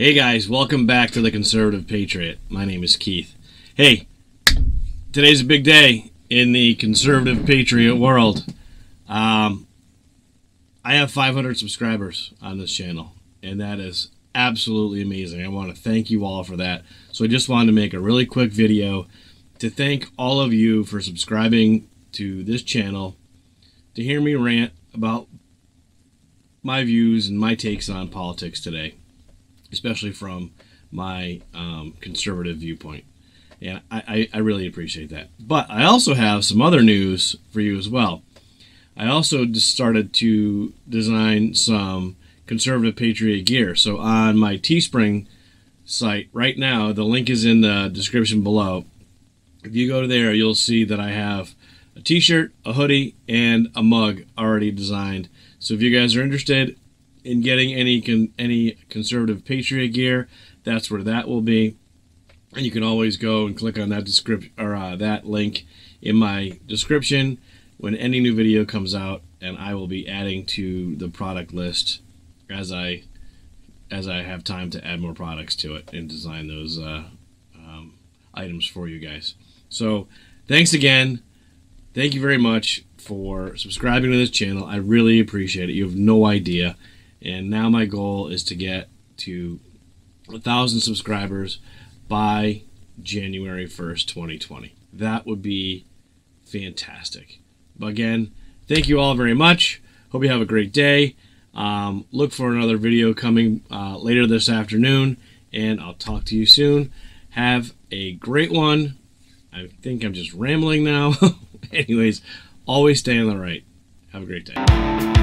Hey guys, welcome back to the Conservative Patriot. My name is Keith. Hey, today's a big day in the Conservative Patriot world. Um, I have 500 subscribers on this channel, and that is absolutely amazing. I want to thank you all for that. So I just wanted to make a really quick video to thank all of you for subscribing to this channel to hear me rant about my views and my takes on politics today especially from my um, conservative viewpoint. And I, I, I really appreciate that. But I also have some other news for you as well. I also just started to design some conservative patriot gear. So on my Teespring site right now, the link is in the description below. If you go there, you'll see that I have a t-shirt, a hoodie, and a mug already designed. So if you guys are interested, in getting any con- any conservative patriot gear, that's where that will be. And you can always go and click on that description or uh, that link in my description when any new video comes out, and I will be adding to the product list as I as I have time to add more products to it and design those uh, um, items for you guys. So thanks again. Thank you very much for subscribing to this channel. I really appreciate it. You have no idea. And now my goal is to get to a thousand subscribers by January 1st, 2020. That would be fantastic. But again, thank you all very much. Hope you have a great day. Um, look for another video coming uh, later this afternoon, and I'll talk to you soon. Have a great one. I think I'm just rambling now. Anyways, always stay on the right. Have a great day.